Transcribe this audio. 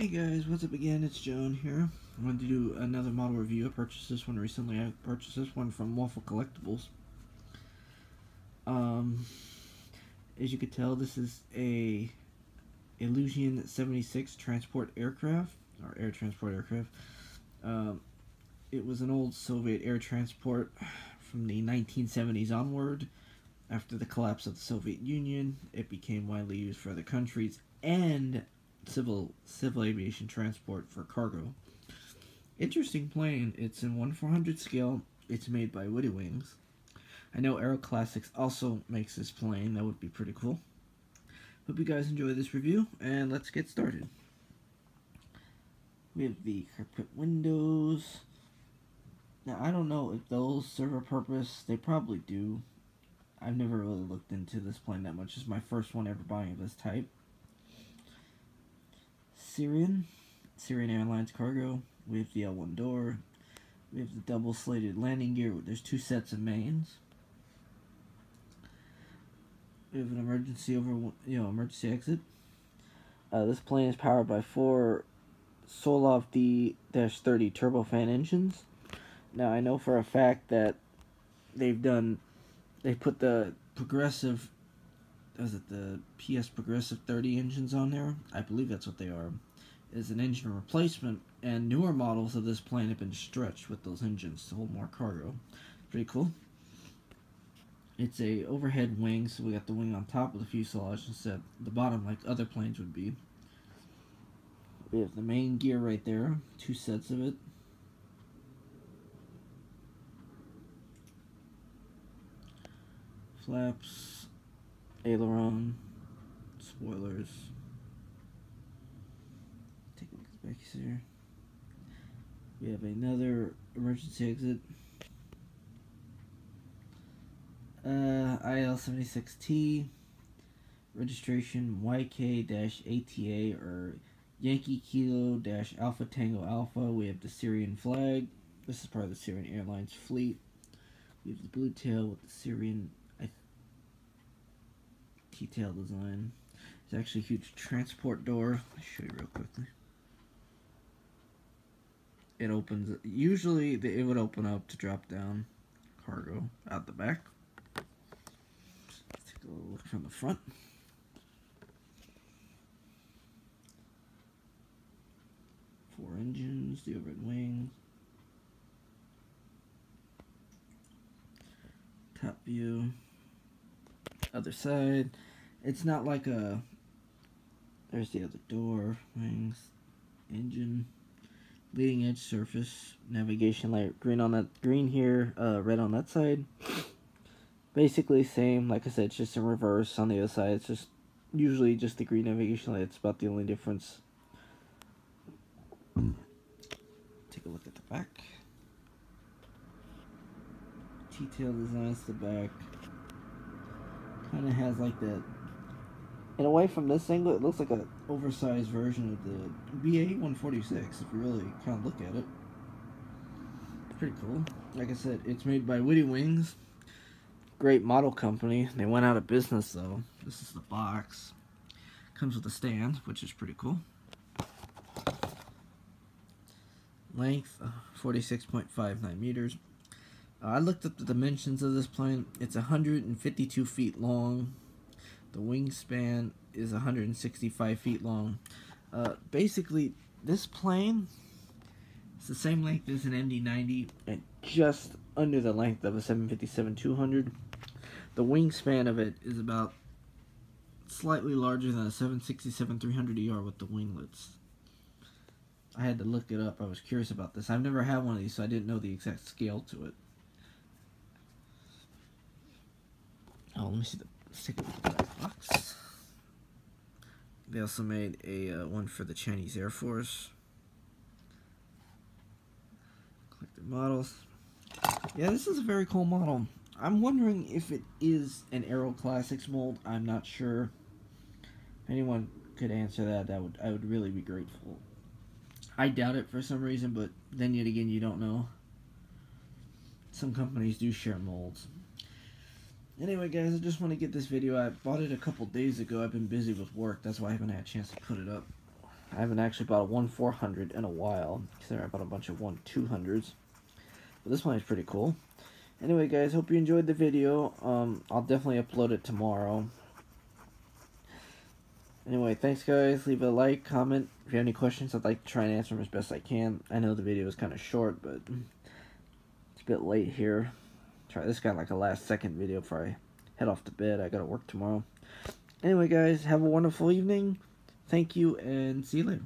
Hey guys, what's up again? It's Joan here. I wanted to do another model review. I purchased this one recently. I purchased this one from Waffle Collectibles. Um, as you can tell, this is a Ilyushin 76 transport aircraft, or air transport aircraft. Um, it was an old Soviet air transport from the 1970s onward. After the collapse of the Soviet Union, it became widely used for other countries and civil civil aviation transport for cargo. Interesting plane. It's in 1 400 scale. It's made by Witty Wings. I know Aero Classics also makes this plane. That would be pretty cool. Hope you guys enjoy this review, and let's get started. We have the cockpit windows. Now, I don't know if those serve a purpose. They probably do. I've never really looked into this plane that much. It's my first one ever buying of this type. Syrian, Syrian Airlines cargo. We have the L1 door. We have the double slated landing gear. There's two sets of mains. We have an emergency over, you know, emergency exit. Uh, this plane is powered by four Sokolov D-30 turbofan engines. Now I know for a fact that they've done, they put the progressive, was it the PS Progressive 30 engines on there? I believe that's what they are. Is an engine replacement, and newer models of this plane have been stretched with those engines to hold more cargo. Pretty cool. It's a overhead wing, so we got the wing on top of the fuselage instead of the bottom like other planes would be. We have the main gear right there, two sets of it. Flaps, aileron, spoilers. Take a look back here. We have another emergency exit. Uh, IL76T, registration YK-ATA or Yankee Kilo dash Alpha Tango Alpha. We have the Syrian flag. This is part of the Syrian Airlines fleet. We have the blue tail with the Syrian T-tail design. There's actually a huge transport door. I'll show you real quickly. It opens, usually it would open up to drop down cargo out the back. Let's take a look from the front. Four engines, the overhead wing. Top view. Other side. It's not like a. There's the other door, wings, engine, leading edge surface, navigation light, green on that, green here, uh, red on that side. Basically same, like I said, it's just in reverse on the other side. It's just usually just the green navigation light. It's about the only difference. Take a look at the back. T-tail designs the back. Kind of has like that and away from this angle, it looks like an oversized version of the BA-146, if you really kind of look at it. Pretty cool. Like I said, it's made by Witty Wings. Great model company. They went out of business, though. This is the box. Comes with a stand, which is pretty cool. Length, uh, 46.59 meters. Uh, I looked up the dimensions of this plane. It's 152 feet long, the wingspan is 165 feet long. Uh, basically, this plane is the same length as an MD-90 and just under the length of a 757-200. The wingspan of it is about slightly larger than a 767-300ER with the winglets. I had to look it up. I was curious about this. I've never had one of these, so I didn't know the exact scale to it. Oh, let me see the box. They also made a uh, one for the Chinese Air Force. Collected models. Yeah, this is a very cool model. I'm wondering if it is an Aero Classics mold. I'm not sure. If anyone could answer that, that would I would really be grateful. I doubt it for some reason, but then yet again, you don't know. Some companies do share molds. Anyway, guys, I just want to get this video. I bought it a couple days ago. I've been busy with work. That's why I haven't had a chance to put it up. I haven't actually bought a 1 400 in a while, considering I bought a bunch of 1 200s. But this one is pretty cool. Anyway, guys, hope you enjoyed the video. Um, I'll definitely upload it tomorrow. Anyway, thanks, guys. Leave a like, comment. If you have any questions, I'd like to try and answer them as best I can. I know the video is kind of short, but it's a bit late here. Try this guy like a last second video before I head off to bed. I gotta work tomorrow. Anyway, guys, have a wonderful evening. Thank you, and see you later.